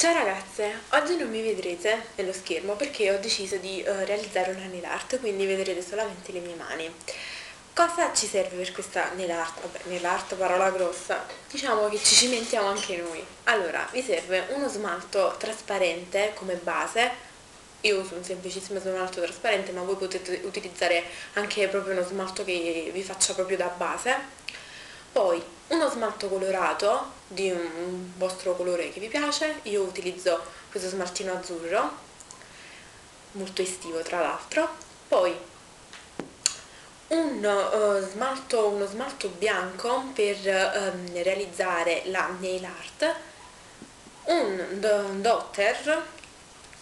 Ciao ragazze, oggi non mi vedrete nello schermo perché ho deciso di uh, realizzare una nail art, quindi vedrete solamente le mie mani. Cosa ci serve per questa nail art? Vabbè, nail art parola grossa, diciamo che ci cimentiamo anche noi. Allora, vi serve uno smalto trasparente come base, io uso un semplicissimo smalto trasparente ma voi potete utilizzare anche proprio uno smalto che vi faccia proprio da base poi uno smalto colorato di un vostro colore che vi piace io utilizzo questo smaltino azzurro molto estivo tra l'altro. Poi un, uh, smalto, uno smalto bianco per um, realizzare la nail art. Un dotter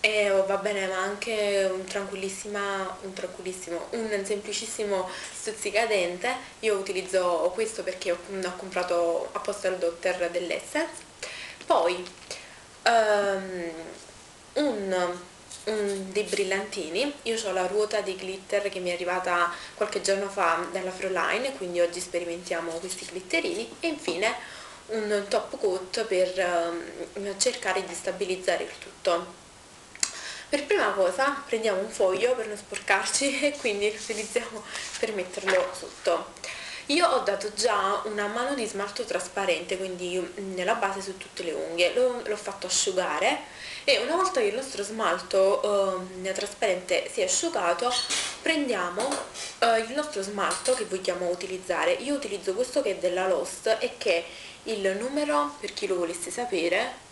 e va bene ma anche un tranquillissima un tranquillissimo un semplicissimo stuzzicadente. Io utilizzo questo perché ho, comprato apposta il dotter dell'essence poi um, un, un, dei brillantini. Io ho la ruota di glitter che mi è arrivata qualche giorno fa dalla Froline quindi oggi sperimentiamo questi glitterini. E infine un top coat per um, cercare di stabilizzare il tutto per prima cosa prendiamo un foglio per non sporcarci e quindi utilizziamo per metterlo sotto. Io ho dato già una mano di smalto trasparente, quindi nella base su tutte le unghie, l'ho fatto asciugare e una volta che il nostro smalto eh, trasparente si è asciugato prendiamo eh, il nostro smalto che vogliamo utilizzare. Io utilizzo questo che è della Lost e che il numero, per chi lo volesse sapere,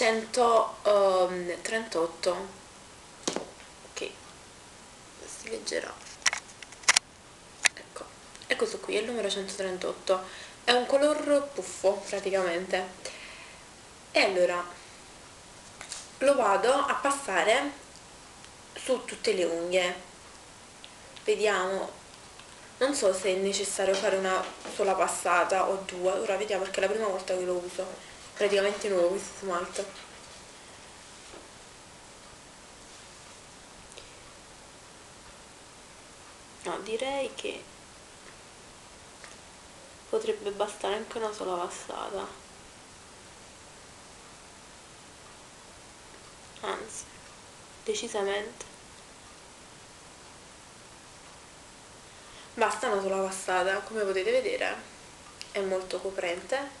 138 um, ok. Si leggerà. Ecco. E questo qui è il numero 138 è un color puffo praticamente. E allora lo vado a passare su tutte le unghie. Vediamo. Non so se è necessario fare una sola passata o due. Ora vediamo perché è la prima volta che lo uso praticamente nuovo questo smalto no direi che potrebbe bastare anche una sola passata. Anzi decisamente. Basta una sola passata come potete vedere è molto coprente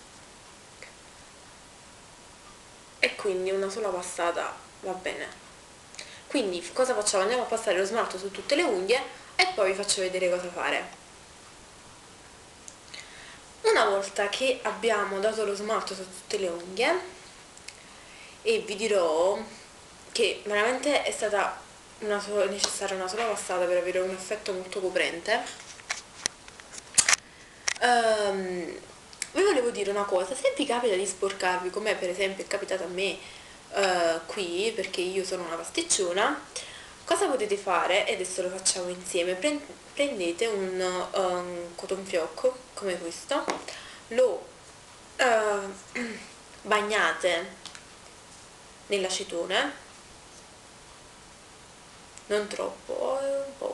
e quindi una sola passata va bene quindi cosa facciamo? andiamo a passare lo smalto su tutte le unghie e poi vi faccio vedere cosa fare una volta che abbiamo dato lo smalto su tutte le unghie e vi dirò che veramente è stata una necessaria una sola passata per avere un effetto molto coprente um, vi volevo dire una cosa, se vi capita di sporcarvi, come per esempio è capitato a me uh, qui, perché io sono una pasticciona, cosa potete fare? E adesso lo facciamo insieme, prendete un um, cotton fiocco come questo, lo uh, bagnate nell'acetone, non troppo, eh, poco,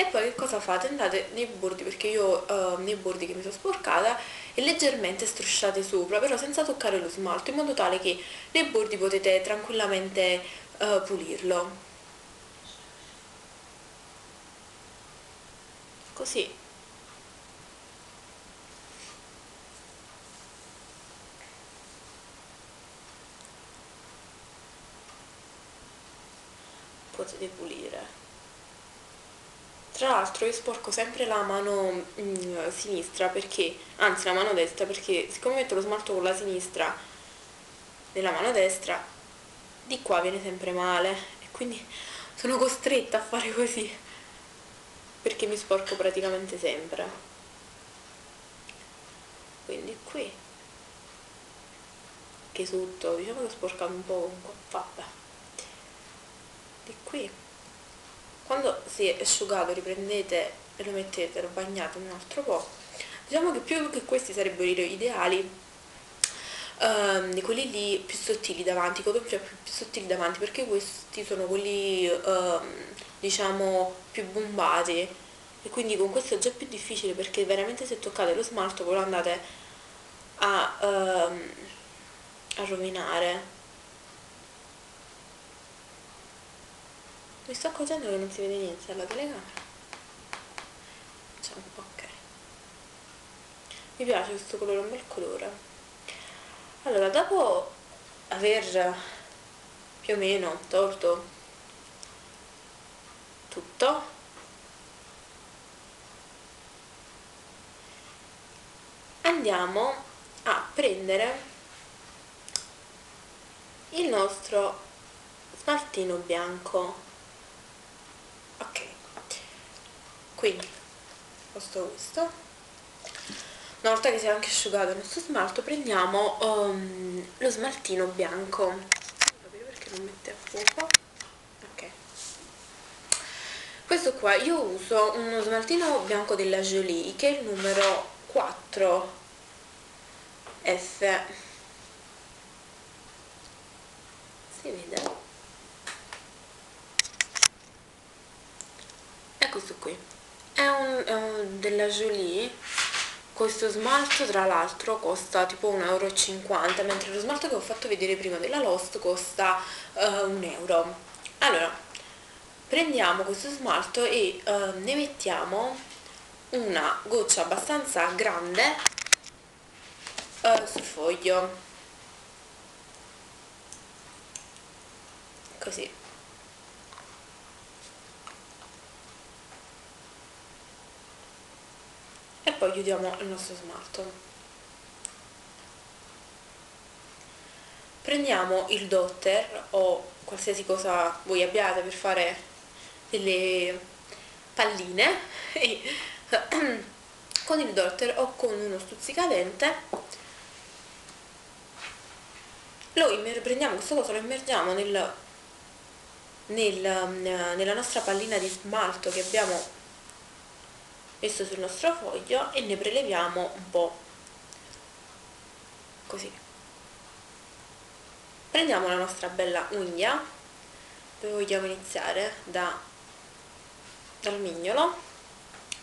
e poi che cosa fate? andate nei bordi perché io uh, nei bordi che mi sono sporcata e leggermente strusciate sopra però senza toccare lo smalto in modo tale che nei bordi potete tranquillamente uh, pulirlo. Così. Potete pulire tra l'altro io sporco sempre la mano mh, mm, sinistra perché, anzi la mano destra perché siccome metto lo smalto con la sinistra nella mano destra, di qua viene sempre male e quindi sono costretta a fare così perché mi sporco praticamente sempre. Quindi qui che sotto, diciamo che ho sporcato un po' comunque, vabbè. Di qui quando si è asciugato riprendete e lo mettete, lo bagnate un altro po' diciamo che più che questi sarebbero ideali um, quelli lì più sottili davanti, cotton più, più sottili davanti perché questi sono quelli um, diciamo più bombati. E quindi con questo è già più difficile perché veramente se toccate lo smalto poi lo andate a, um, a rovinare mi sto accorgendo che non si vede niente dalla telecamera. Ok. Mi piace questo colore, un bel colore. Allora dopo aver più o meno tolto tutto andiamo a prendere il nostro smaltino bianco ok quindi posto questo. Una volta che si è anche asciugato il nostro smalto prendiamo um, lo smaltino bianco. Capire perché non mette a fuoco? Ok. Questo qua io uso uno smaltino bianco della Jolie che è il numero 4 F. Si vede? È questo qui è un, è un della Jolie questo smalto tra l'altro costa tipo 1,50 euro mentre lo smalto che ho fatto vedere prima della Lost costa uh, 1 euro. Allora prendiamo questo smalto e uh, ne mettiamo una goccia abbastanza grande uh, sul foglio. Così poi chiudiamo il nostro smalto prendiamo il dotter o qualsiasi cosa voi abbiate per fare delle palline e con il dotter o con uno stuzzicadente lo prendiamo questo coso lo immergiamo nel, nel, nella nostra pallina di smalto che abbiamo messo sul nostro foglio e ne preleviamo un po' così. Prendiamo la nostra bella unghia dove vogliamo iniziare? Da, dal mignolo.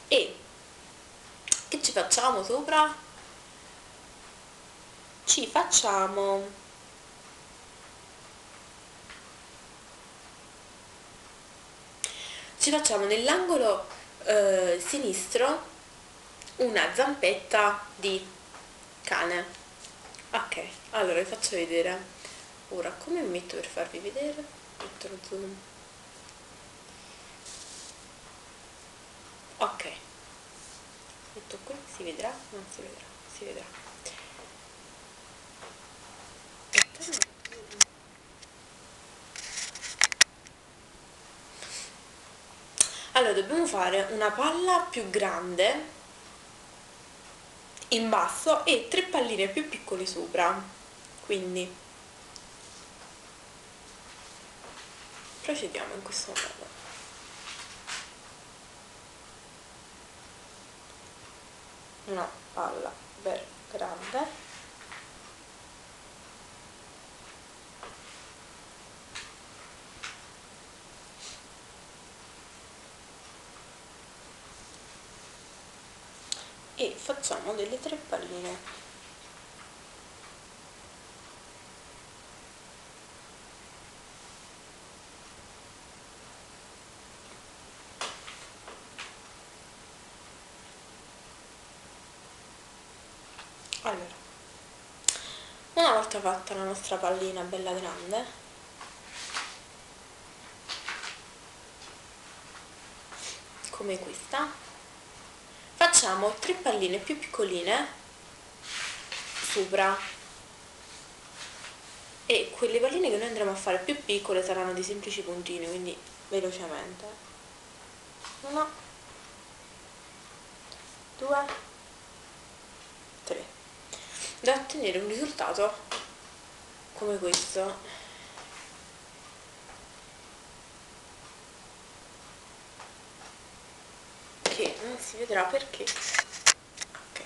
E che ci facciamo sopra? ci facciamo ci facciamo nell'angolo eh, sinistro una zampetta di cane. Ok allora vi faccio vedere. Ora come metto per farvi vedere? Metto lo zoom. Ok. Metto qui si vedrà? Non si vedrà si vedrà allora dobbiamo fare una palla più grande in basso e tre palline più piccole sopra. Quindi procediamo in questo modo. Una palla per grande e facciamo delle tre palline. Allora una volta fatta la nostra pallina bella grande. Come questa facciamo tre palline più piccoline sopra. E quelle palline che noi andremo a fare più piccole saranno dei semplici puntini quindi velocemente. Una due tre. Da ottenere un risultato come questo non si vedrà perché. Ok.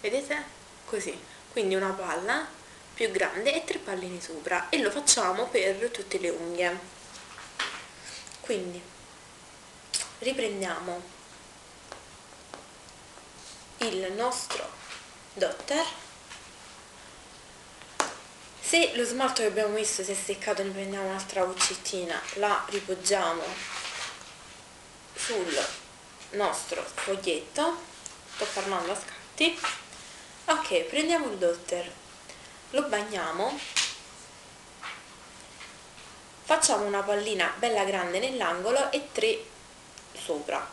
Vedete? Così. Quindi una palla più grande e tre palline sopra. E lo facciamo per tutte le unghie. Quindi riprendiamo il nostro dotter. Se lo smalto che abbiamo visto si è seccato ne prendiamo un'altra cuccettina la ripoggiamo sul nostro foglietto sto parlando a scatti. Ok prendiamo il dotter. Lo bagniamo. Facciamo una pallina bella grande nell'angolo e tre sopra.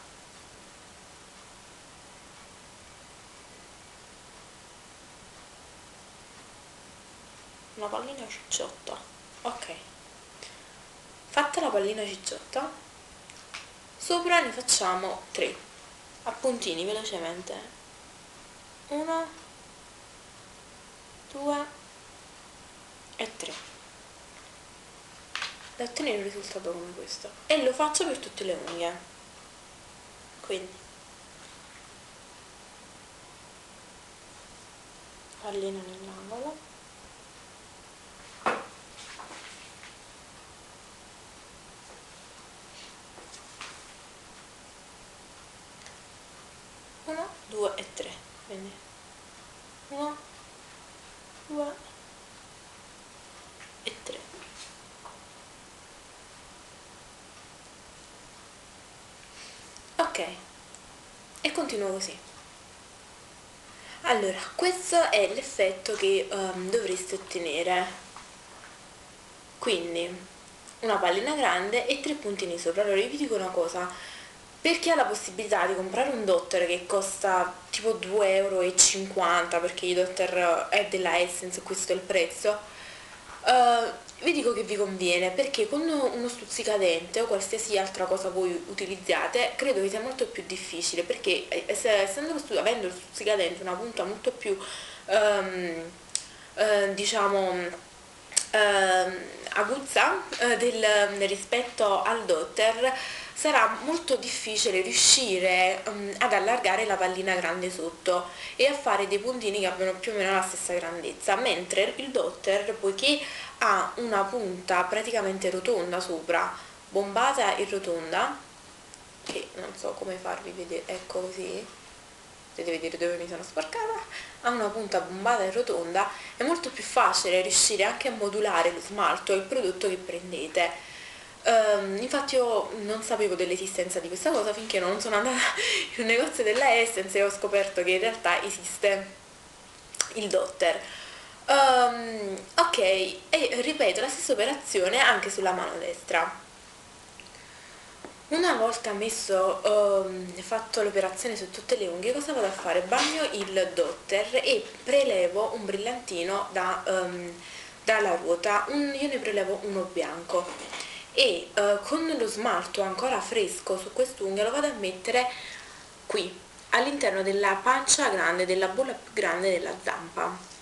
Una pallina cicciotta. Ok. Fatta la pallina cicciotta sopra ne facciamo 3 a puntini velocemente. 1 2 e 3 da ottenere un risultato come questo. E lo faccio per tutte le unghie. Quindi. Pallina nell'angolo quindi 1 2 e 3 ok. E continuo così. Allora questo è l'effetto che um, dovreste ottenere. Quindi una pallina grande e tre puntini sopra. Allora io vi dico una cosa. Per chi ha la possibilità di comprare un dotter che costa tipo 2,50 euro perché il dotter è della Essence questo è il prezzo uh, vi dico che vi conviene perché con uno stuzzicadente o qualsiasi altra cosa voi utilizzate credo che sia molto più difficile perché eh, essendo avendo il stuzzicadente una punta molto più um, uh, diciamo uh, aguzza del, rispetto al dotter sarà molto difficile riuscire um, ad allargare la pallina grande sotto e a fare dei puntini che abbiano più o meno la stessa grandezza, mentre il dotter, poiché ha una punta praticamente rotonda sopra, bombata e rotonda, che non so come farvi vedere, ecco così, potete vedere dove mi sono sporcata, ha una punta bombata e rotonda, è molto più facile riuscire anche a modulare lo smalto e il prodotto che prendete. Um, infatti io non sapevo dell'esistenza di questa cosa finché non sono andata in un negozio della Essence e ho scoperto che in realtà esiste il dotter. Um, ok, e ripeto la stessa operazione anche sulla mano destra. Una volta messo, um, fatto l'operazione su tutte le unghie, cosa vado a fare? Bagno il dotter e prelevo un brillantino da, um, dalla ruota, un, io ne prelevo uno bianco e uh, con lo smalto ancora fresco su quest'unghia lo vado a mettere qui all'interno della pancia grande, della bolla più grande della zampa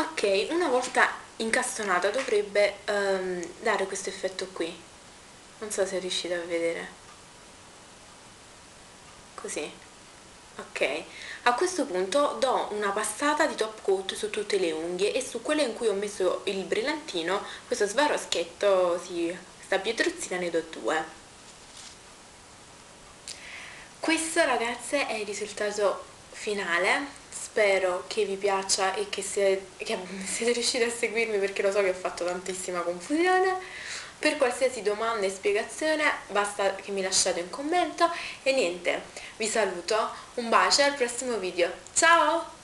ok, una volta incastonata dovrebbe um, dare questo effetto qui. Non so se riuscite a vedere. Così. Ok. A questo punto do una passata di top coat su tutte le unghie e su quelle in cui ho messo il brillantino questo svaroschetto sì, questa pietrozzina ne do due. Questo ragazze è il risultato finale spero che vi piaccia e che siete, che siete riusciti a seguirmi perché lo so che ho fatto tantissima confusione. Per qualsiasi domanda e spiegazione basta che mi lasciate un commento. E niente, vi saluto, un bacio al prossimo video, ciao!